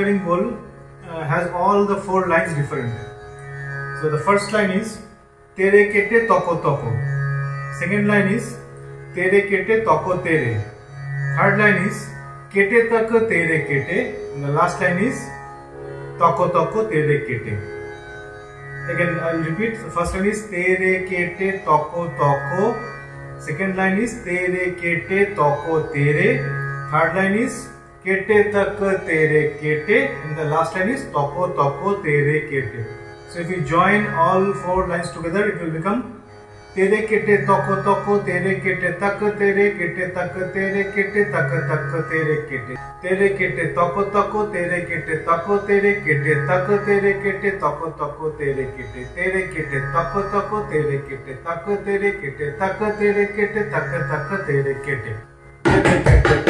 engineering goal uh, has all the four lines different. So the first line is Tere kete toko toko. Second line is Tere kete toko tere. Third line is Kete tak tere kete. And the last line is Toko toko tere kete. Again, I'll repeat. So first line is Tere kete toko toko. Second line is Tere kete toko tere. Third line is Kete tak tere kete. And the last line is Toko toko tere kete. So if you join all four lines together, it will become तेरे केटे तको तको तेरे केटे तक तेरे केटे तक तेरे केटे तक तक तेरे केटे तेरे केटे तको तको तेरे केटे तको तेरे केटे तक तेरे केटे तको तको तेरे केटे तेरे केटे तको तको तेरे केटे तक तेरे केटे तक तेरे केटे तक तक तेरे केटे